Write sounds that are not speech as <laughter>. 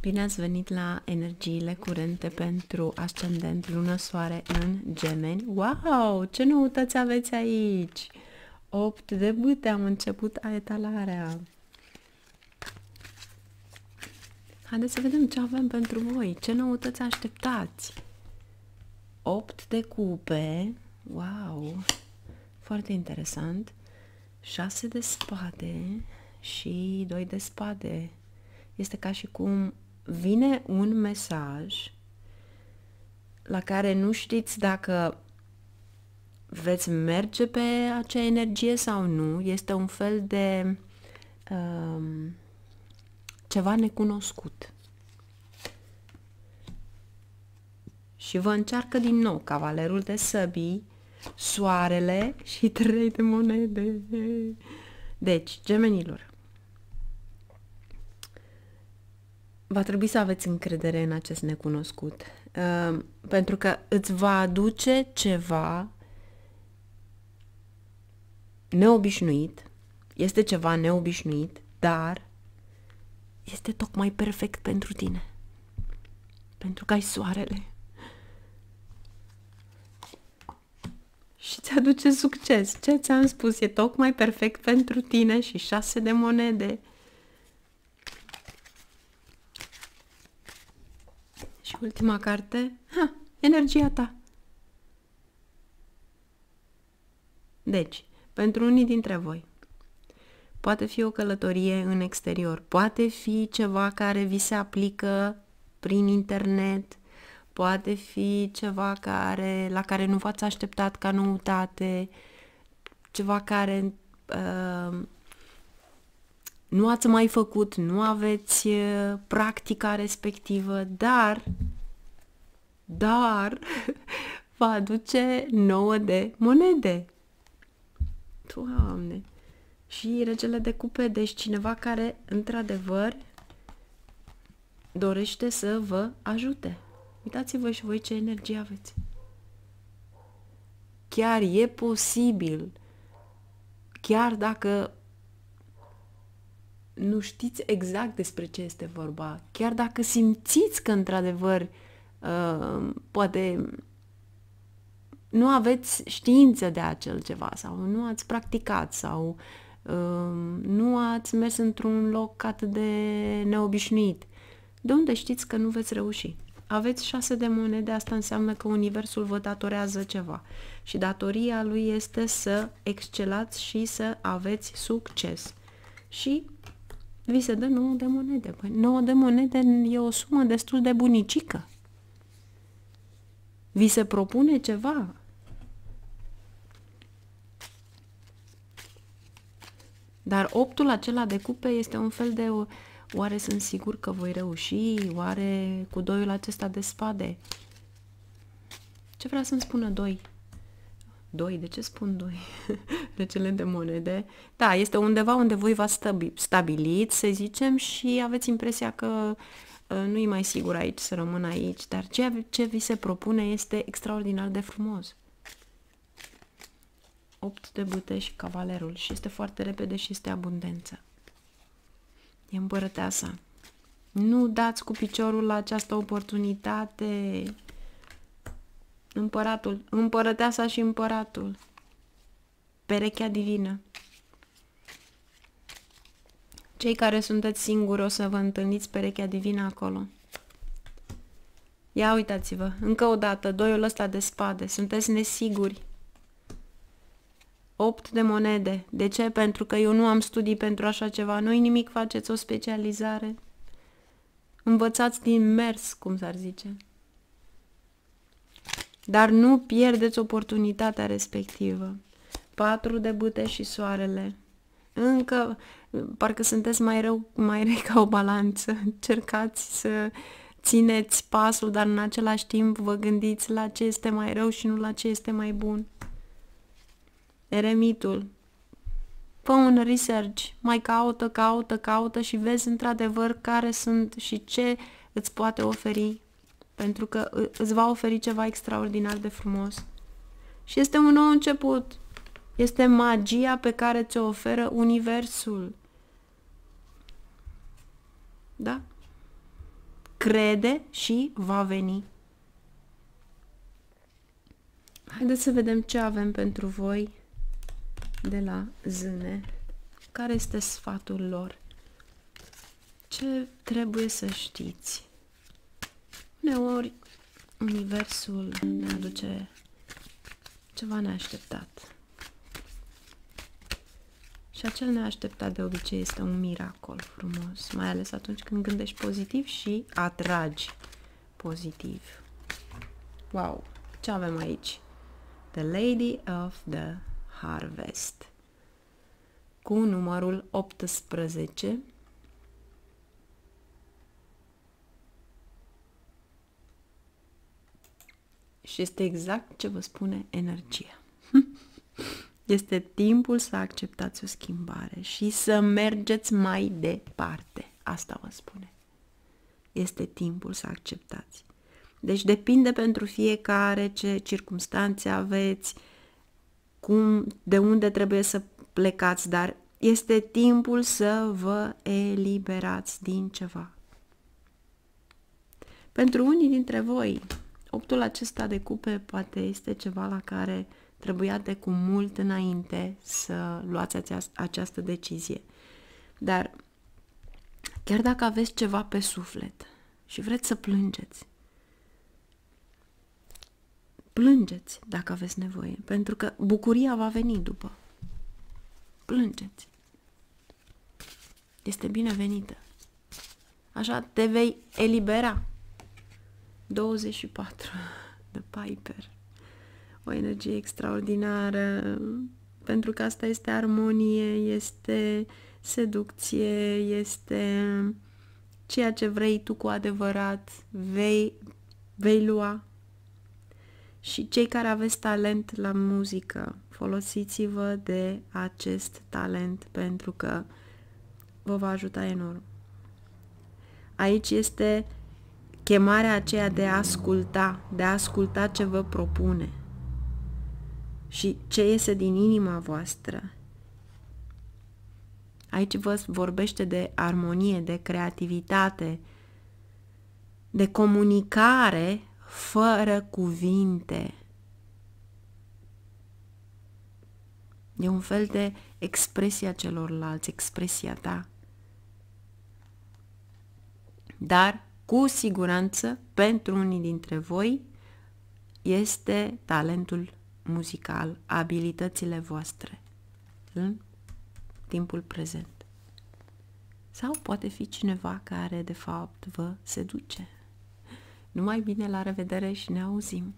Bine ați venit la energiile curente pentru ascendent, lună, soare în gemeni. Wow, ce noutăți aveți aici! 8 de bâte, am început etalarea. Haideți să vedem ce avem pentru voi, ce noutăți așteptați. 8 de cupe, wow, foarte interesant. 6 de spade și 2 de spade. Este ca și cum vine un mesaj la care nu știți dacă veți merge pe acea energie sau nu. Este un fel de um, ceva necunoscut. Și vă încearcă din nou cavalerul de săbii, soarele și trei de monede. Deci, gemenilor, va trebui să aveți încredere în acest necunoscut, uh, pentru că îți va aduce ceva neobișnuit, este ceva neobișnuit, dar este tocmai perfect pentru tine. Pentru că ai soarele. Și ți aduce succes. Ce ți-am spus e tocmai perfect pentru tine și șase de monede ultima carte, ha, energia ta. Deci, pentru unii dintre voi, poate fi o călătorie în exterior, poate fi ceva care vi se aplică prin internet, poate fi ceva care, la care nu v-ați așteptat ca noutate, ceva care uh, nu ați mai făcut, nu aveți practica respectivă, dar, dar, <laughs> va aduce nouă de monede. Doamne! Și regele de cupe, deci cineva care, într-adevăr, dorește să vă ajute. Uitați-vă și voi ce energie aveți. Chiar e posibil, chiar dacă nu știți exact despre ce este vorba, chiar dacă simțiți că într-adevăr uh, poate nu aveți știință de acel ceva sau nu ați practicat sau uh, nu ați mers într-un loc atât de neobișnuit. De unde știți că nu veți reuși? Aveți șase de monede, asta înseamnă că Universul vă datorează ceva. Și datoria lui este să excelați și să aveți succes. Și vi se dă 9 de monede. Păi 9 de monede e o sumă destul de bunicică. Vi se propune ceva. Dar optul acela de cupe este un fel de oare sunt sigur că voi reuși? Oare cu doiul acesta de spade? Ce vrea să-mi spună doi? Doi, de ce spun doi? <laughs> Regele de monede. Da, este undeva unde voi v-ați stabilit, să zicem, și aveți impresia că uh, nu e mai sigur aici să rămân aici, dar ceea ce vi se propune este extraordinar de frumos. 8 de bute și cavalerul și este foarte repede și este abundență. E împărăteasa. Nu dați cu piciorul la această oportunitate. Împăratul, împărăteasa și împăratul. Perechea divină. Cei care sunteți singuri o să vă întâlniți perechea divină acolo. Ia uitați-vă, încă o dată, doiul ăsta de spade, sunteți nesiguri. Opt de monede. De ce? Pentru că eu nu am studii pentru așa ceva. Nu-i nimic, faceți o specializare. Învățați din mers, cum s-ar zice. Dar nu pierdeți oportunitatea respectivă. Patru de bâte și soarele. Încă, parcă sunteți mai rău, mai răi ca o balanță. Încercați să țineți pasul, dar în același timp vă gândiți la ce este mai rău și nu la ce este mai bun. Eremitul. Fă un research, mai caută, caută, caută și vezi într-adevăr care sunt și ce îți poate oferi pentru că îți va oferi ceva extraordinar de frumos. Și este un nou început. Este magia pe care ți-o oferă Universul. Da? crede și va veni. Haideți să vedem ce avem pentru voi de la zâne. Care este sfatul lor? Ce trebuie să știți? Uneori, Universul ne aduce ceva neașteptat. Și acel neașteptat de obicei este un miracol frumos, mai ales atunci când gândești pozitiv și atragi pozitiv. Wow! Ce avem aici? The Lady of the Harvest. Cu numărul 18. Și este exact ce vă spune energia. Este timpul să acceptați o schimbare și să mergeți mai departe. Asta vă spune. Este timpul să acceptați. Deci depinde pentru fiecare ce circunstanțe aveți, cum, de unde trebuie să plecați, dar este timpul să vă eliberați din ceva. Pentru unii dintre voi, optul acesta de cupe poate este ceva la care trebuia de cu mult înainte să luați această decizie. Dar chiar dacă aveți ceva pe suflet și vreți să plângeți, plângeți dacă aveți nevoie, pentru că bucuria va veni după. Plângeți. Este binevenită. Așa te vei elibera. 24 de Piper o energie extraordinară, pentru că asta este armonie, este seducție, este ceea ce vrei tu cu adevărat, vei, vei lua. Și cei care aveți talent la muzică, folosiți-vă de acest talent pentru că vă va ajuta enorm. Aici este chemarea aceea de a asculta, de a asculta ce vă propune și ce iese din inima voastră. Aici vă vorbește de armonie, de creativitate, de comunicare fără cuvinte. E un fel de expresia celorlalți, expresia ta. Dar, cu siguranță, pentru unii dintre voi, este talentul muzical, abilitățile voastre în timpul prezent. Sau poate fi cineva care de fapt vă seduce. Numai bine, la revedere și ne auzim!